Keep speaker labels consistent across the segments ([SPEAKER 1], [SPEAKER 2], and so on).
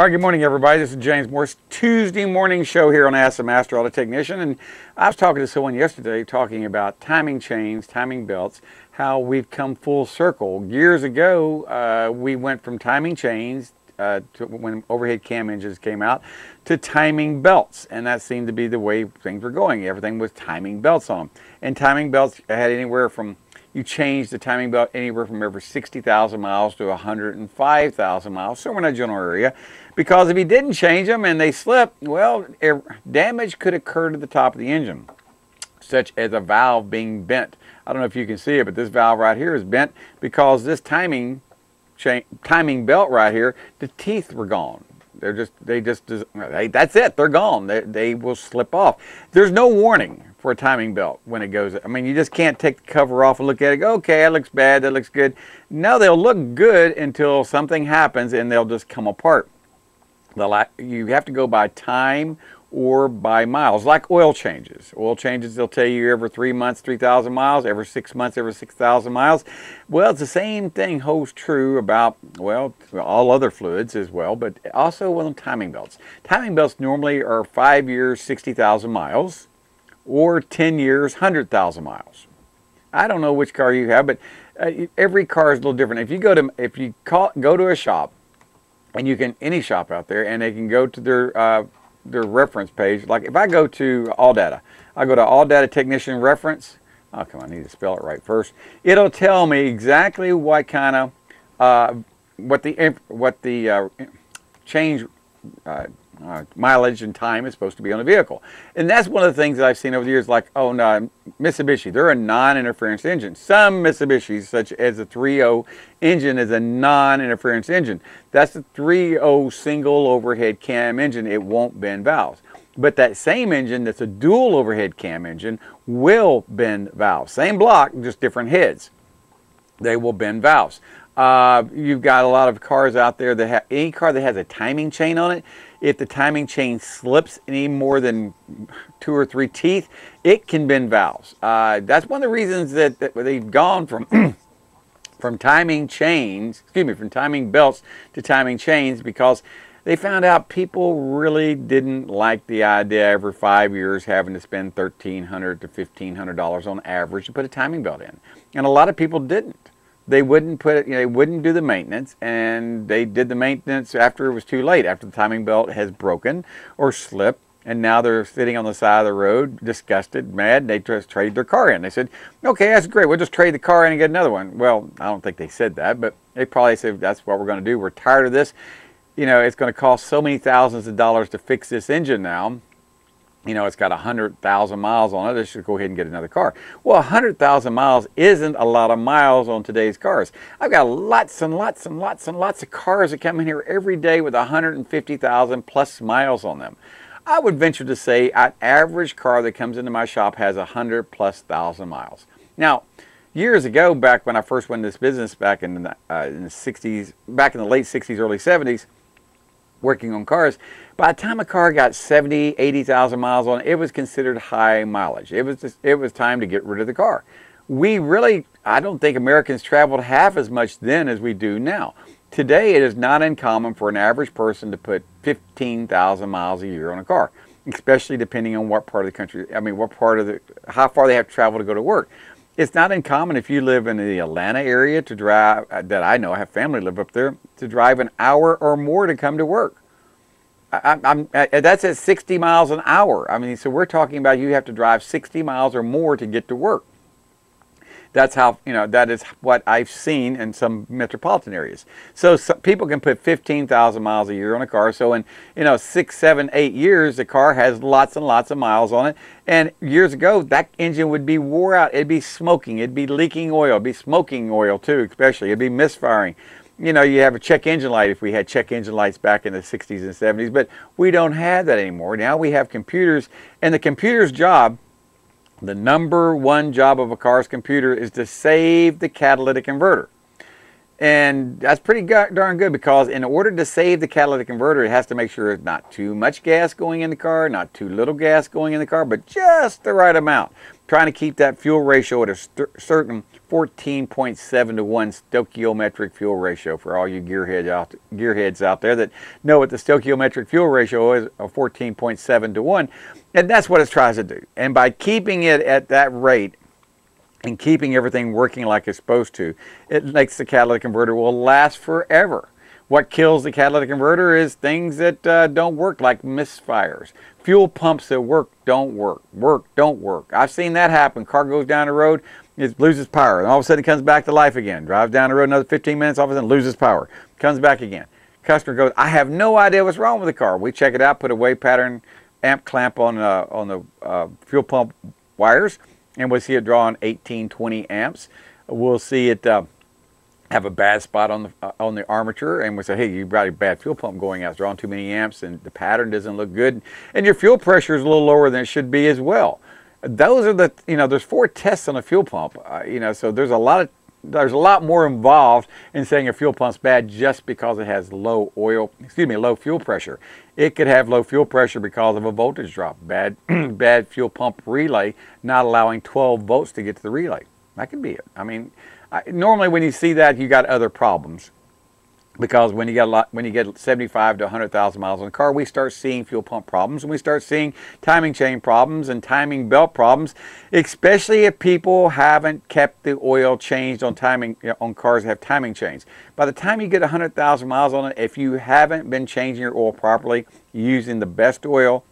[SPEAKER 1] All right, good morning, everybody. This is James Morris, Tuesday morning show here on Ask the Master Auto Technician. And I was talking to someone yesterday talking about timing chains, timing belts, how we've come full circle. Years ago, uh, we went from timing chains uh, to when overhead cam engines came out to timing belts. And that seemed to be the way things were going. Everything was timing belts on them. And timing belts had anywhere from you change the timing belt anywhere from every 60,000 miles to 105,000 miles, somewhere in that general area. Because if you didn't change them and they slip, well, damage could occur to the top of the engine, such as a valve being bent. I don't know if you can see it, but this valve right here is bent because this timing timing belt right here, the teeth were gone. They're just, they just, they, that's it. They're gone. They, they will slip off. There's no warning for a timing belt when it goes. I mean, you just can't take the cover off and look at it. Go, okay, that looks bad. That looks good. No, they'll look good until something happens and they'll just come apart. The you have to go by time or by miles, like oil changes. Oil changes, they'll tell you every three months, 3,000 miles, every six months, every 6,000 miles. Well, it's the same thing holds true about, well, all other fluids as well, but also with the timing belts. Timing belts normally are five years, 60,000 miles or 10 years, 100,000 miles. I don't know which car you have, but uh, every car is a little different. If you go to if you call, go to a shop, and you can any shop out there, and they can go to their uh, their reference page. Like if I go to All Data, I go to All Data Technician Reference. Oh, come on, I need to spell it right first. It'll tell me exactly what kind of uh, what the what the uh, change uh, mileage and time is supposed to be on a vehicle. And that's one of the things that I've seen over the years, like, oh no, Mitsubishi, they're a non-interference engine. Some Mitsubishis, such as the 3.0 engine, is a non-interference engine. That's the 3.0 single overhead cam engine. It won't bend valves. But that same engine that's a dual overhead cam engine will bend valves. Same block, just different heads. They will bend valves. Uh, you've got a lot of cars out there that have any car that has a timing chain on it. If the timing chain slips any more than two or three teeth, it can bend valves. Uh, that's one of the reasons that, that they've gone from from timing chains, excuse me, from timing belts to timing chains because they found out people really didn't like the idea every five years having to spend 1,300 to $1,500 on average to put a timing belt in. And a lot of people didn't they wouldn't put it, you know, they wouldn't do the maintenance, and they did the maintenance after it was too late, after the timing belt has broken or slipped, and now they're sitting on the side of the road, disgusted, mad. They just trade their car in. They said, "Okay, that's great. We'll just trade the car in and get another one." Well, I don't think they said that, but they probably said that's what we're going to do. We're tired of this. You know, it's going to cost so many thousands of dollars to fix this engine now you know, it's got 100,000 miles on it, let's just go ahead and get another car. Well, 100,000 miles isn't a lot of miles on today's cars. I've got lots and lots and lots and lots of cars that come in here every day with 150,000 plus miles on them. I would venture to say an average car that comes into my shop has 100 plus thousand miles. Now, years ago, back when I first went into this business back in the, uh, in the 60s, back in the late 60s, early 70s, working on cars, by the time a car got 70, 80,000 miles on it, it was considered high mileage. It was, just, it was time to get rid of the car. We really, I don't think Americans traveled half as much then as we do now. Today, it is not uncommon for an average person to put 15,000 miles a year on a car, especially depending on what part of the country, I mean, what part of the, how far they have to travel to go to work. It's not uncommon if you live in the Atlanta area to drive, uh, that I know, I have family live up there, to drive an hour or more to come to work. I, I'm, I, uh, that's at 60 miles an hour. I mean, so we're talking about you have to drive 60 miles or more to get to work. That's how, you know, that is what I've seen in some metropolitan areas. So, so people can put 15,000 miles a year on a car. So in, you know, six, seven, eight years, the car has lots and lots of miles on it. And years ago, that engine would be wore out. It'd be smoking. It'd be leaking oil. It'd be smoking oil too, especially. It'd be misfiring you know, you have a check engine light if we had check engine lights back in the 60s and 70s, but we don't have that anymore. Now we have computers, and the computer's job, the number one job of a car's computer is to save the catalytic converter. And that's pretty darn good because in order to save the catalytic converter, it has to make sure there's not too much gas going in the car, not too little gas going in the car, but just the right amount. trying to keep that fuel ratio at a certain 14.7 to 1 stoichiometric fuel ratio for all you gearheads out, gearheads out there that know what the stoichiometric fuel ratio is, a 14.7 to 1. And that's what it tries to do. And by keeping it at that rate, and keeping everything working like it's supposed to, it makes the catalytic converter will last forever. What kills the catalytic converter is things that uh, don't work, like misfires. Fuel pumps that work don't work. Work don't work. I've seen that happen. Car goes down the road, it loses power, and all of a sudden it comes back to life again. Drives down the road another 15 minutes, all of a sudden loses power, comes back again. Customer goes, I have no idea what's wrong with the car. We check it out, put a wave pattern amp clamp on uh, on the uh, fuel pump wires and we'll see it drawing 18, 20 amps. We'll see it uh, have a bad spot on the uh, on the armature, and we say, hey, you've got a bad fuel pump going out, it's drawing too many amps, and the pattern doesn't look good, and your fuel pressure is a little lower than it should be as well. Those are the you know, there's four tests on a fuel pump, uh, you know, so there's a lot of there's a lot more involved in saying a fuel pump's bad just because it has low oil, excuse me, low fuel pressure. It could have low fuel pressure because of a voltage drop, bad, bad fuel pump relay, not allowing 12 volts to get to the relay. That could be it. I mean, I, normally when you see that, you got other problems because when you get a lot, when you get 75 to 100,000 miles on a car, we start seeing fuel pump problems and we start seeing timing chain problems and timing belt problems, especially if people haven't kept the oil changed on timing on cars that have timing chains. By the time you get 100,000 miles on it, if you haven't been changing your oil properly, using the best oil,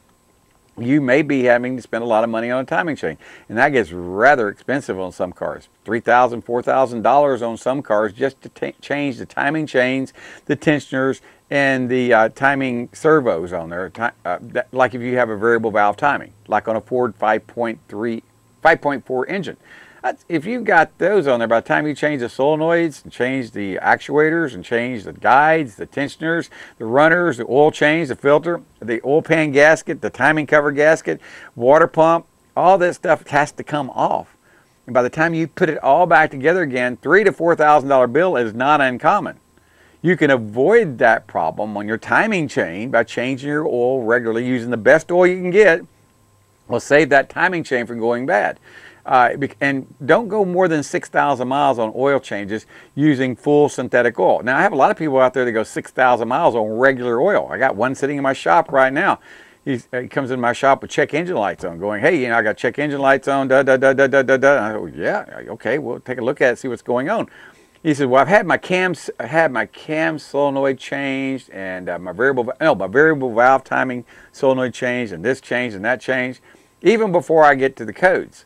[SPEAKER 1] you may be having to spend a lot of money on a timing chain. And that gets rather expensive on some cars. $3,000, $4,000 on some cars just to change the timing chains, the tensioners, and the uh, timing servos on there. Uh, that, like if you have a variable valve timing, like on a Ford 5.3, 5.4 engine. If you've got those on there, by the time you change the solenoids and change the actuators and change the guides, the tensioners, the runners, the oil change, the filter, the oil pan gasket, the timing cover gasket, water pump, all that stuff has to come off. And by the time you put it all back together again, three to four thousand dollar bill is not uncommon. You can avoid that problem on your timing chain by changing your oil regularly using the best oil you can get. Will save that timing chain from going bad. Uh, and don't go more than 6,000 miles on oil changes using full synthetic oil. Now, I have a lot of people out there that go 6,000 miles on regular oil. I got one sitting in my shop right now. He's, he comes in my shop with check engine lights on, going, hey, you know, I got check engine lights on, da, da, da, da, da, da, da. I go, yeah, okay, we'll take a look at it, see what's going on. He says, well, I've had my cams, I had my cam solenoid changed and uh, my variable, no, my variable valve timing solenoid changed and this changed and that changed, even before I get to the codes.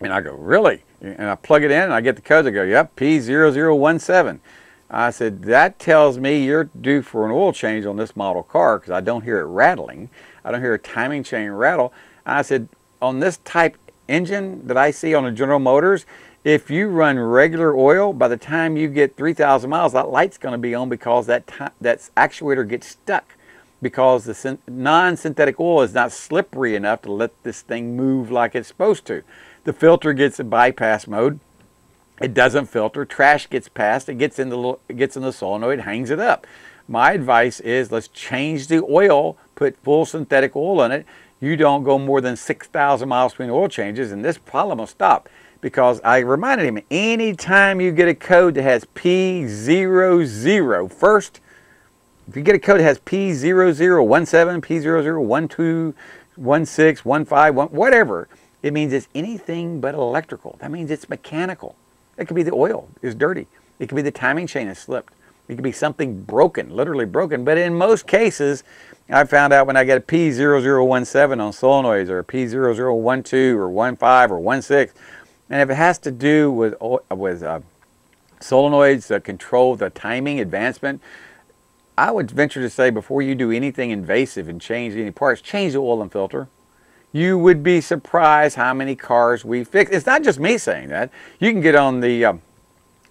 [SPEAKER 1] And I go, really? And I plug it in and I get the codes. I go, yep, P0017. I said, that tells me you're due for an oil change on this model car because I don't hear it rattling. I don't hear a timing chain rattle. I said, on this type engine that I see on the General Motors, if you run regular oil, by the time you get 3,000 miles, that light's going to be on because that, that actuator gets stuck because the non-synthetic oil is not slippery enough to let this thing move like it's supposed to. The filter gets a bypass mode. It doesn't filter. Trash gets passed. It gets in the it gets in the solenoid, hangs it up. My advice is let's change the oil, put full synthetic oil in it. You don't go more than 6,000 miles between oil changes, and this problem will stop. Because I reminded him, anytime you get a code that has P00 first, if you get a code that has P0017, P0012, 16, 15, whatever, it means it's anything but electrical. That means it's mechanical. It could be the oil is dirty. It could be the timing chain has slipped. It could be something broken, literally broken. But in most cases, I found out when I get a P0017 on solenoids or a P0012 or 15 or 16, and if it has to do with, with uh, solenoids that control the timing advancement, I would venture to say before you do anything invasive and change any parts, change the oil and filter you would be surprised how many cars we fix. It's not just me saying that. You can get on the um,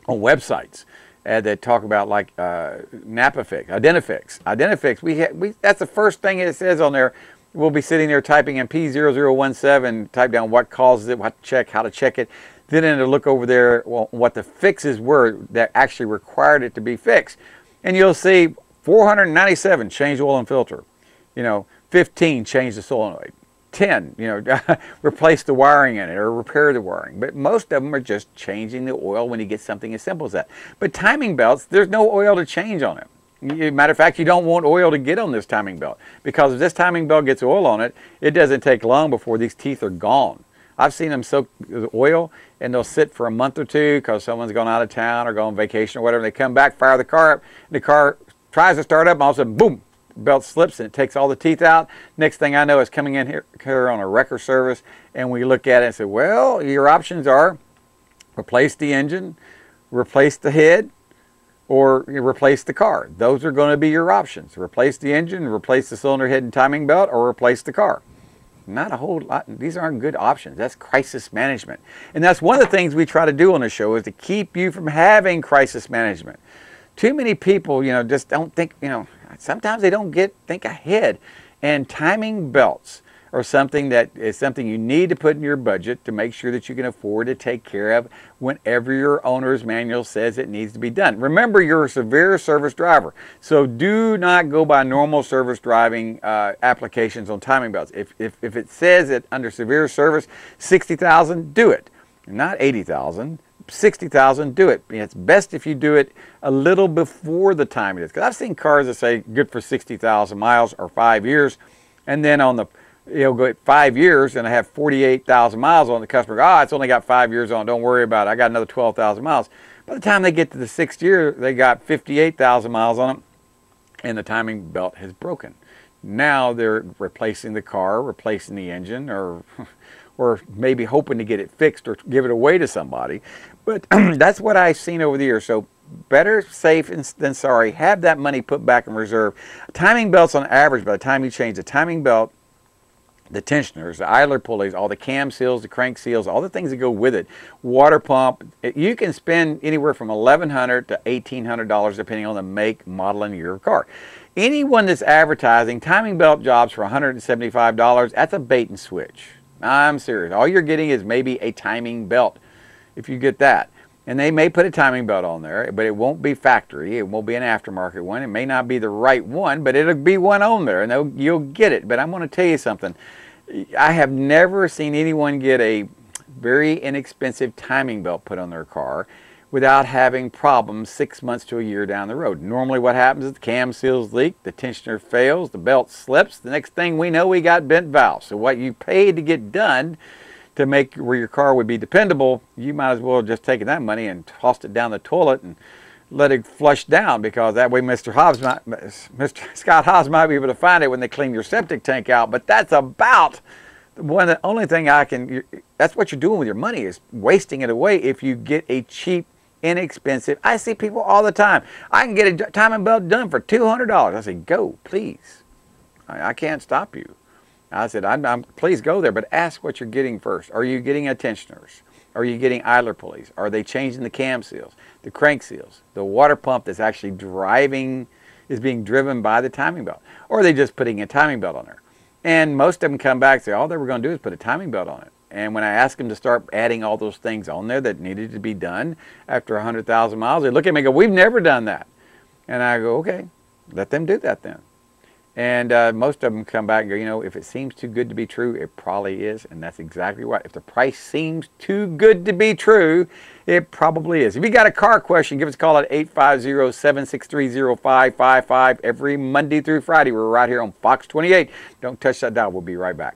[SPEAKER 1] on websites uh, that talk about like uh, NapaFix, Identifix. Identifix, we, we that's the first thing it says on there. We'll be sitting there typing in P0017, type down what causes it, what to check, how to check it. Then it'll look over there well, what the fixes were that actually required it to be fixed. And you'll see 497 change oil and filter. You know, 15 change the solenoid. 10, you know, replace the wiring in it or repair the wiring. But most of them are just changing the oil when you get something as simple as that. But timing belts, there's no oil to change on it. Matter of fact, you don't want oil to get on this timing belt because if this timing belt gets oil on it, it doesn't take long before these teeth are gone. I've seen them soak oil and they'll sit for a month or two because someone's gone out of town or gone on vacation or whatever. They come back, fire the car up, and the car tries to start up, and all of a sudden, boom, belt slips and it takes all the teeth out. Next thing I know, is coming in here, here on a wrecker service, and we look at it and say, well, your options are replace the engine, replace the head, or replace the car. Those are going to be your options. Replace the engine, replace the cylinder head and timing belt, or replace the car. Not a whole lot. These aren't good options. That's crisis management. And that's one of the things we try to do on the show is to keep you from having crisis management. Too many people, you know, just don't think, you know, sometimes they don't get think ahead. And timing belts or something that is something you need to put in your budget to make sure that you can afford to take care of whenever your owner's manual says it needs to be done. Remember, you're a severe service driver, so do not go by normal service driving uh, applications on timing belts. If, if, if it says it under severe service, 60,000, do it. Not 80,000. 60,000, do it. It's best if you do it a little before the time it is. Because I've seen cars that say good for 60,000 miles or five years, and then on the you know, go five years and I have 48,000 miles on the customer. Ah, oh, it's only got five years on. Don't worry about it. I got another 12,000 miles. By the time they get to the sixth year, they got 58,000 miles on them and the timing belt has broken. Now they're replacing the car, replacing the engine, or, or maybe hoping to get it fixed or give it away to somebody. But that's what I've seen over the years. So better safe than sorry. Have that money put back in reserve. Timing belts on average, by the time you change the timing belt, the tensioners, the idler pulleys, all the cam seals, the crank seals, all the things that go with it. Water pump. You can spend anywhere from 1,100 to $1,800 depending on the make, model, and year of car. Anyone that's advertising timing belt jobs for $175, that's a bait and switch. I'm serious. All you're getting is maybe a timing belt if you get that. And they may put a timing belt on there, but it won't be factory. It won't be an aftermarket one. It may not be the right one, but it'll be one on there, and you'll get it. But I'm going to tell you something. I have never seen anyone get a very inexpensive timing belt put on their car without having problems six months to a year down the road. Normally what happens is the cam seals leak, the tensioner fails, the belt slips. The next thing we know, we got bent valves. So what you paid to get done to make where your car would be dependable, you might as well just taken that money and tossed it down the toilet and let it flush down because that way Mr. Hobbs might, Mr. Scott Hobbs might be able to find it when they clean your septic tank out. But that's about one the only thing I can. That's what you're doing with your money is wasting it away if you get a cheap, inexpensive. I see people all the time. I can get a timing belt done for two hundred dollars. I say, go, please. I can't stop you. I said, I'm, I'm, please go there, but ask what you're getting first. Are you getting tensioners? Are you getting idler pulleys? Are they changing the cam seals, the crank seals, the water pump that's actually driving, is being driven by the timing belt? Or are they just putting a timing belt on there? And most of them come back and say, all they were going to do is put a timing belt on it. And when I ask them to start adding all those things on there that needed to be done after 100,000 miles, they look at me and go, we've never done that. And I go, okay, let them do that then. And uh, most of them come back and go, you know, if it seems too good to be true, it probably is. And that's exactly right. If the price seems too good to be true, it probably is. If you got a car question, give us a call at 850-763-0555 every Monday through Friday. We're right here on Fox 28. Don't touch that dial. We'll be right back.